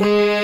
है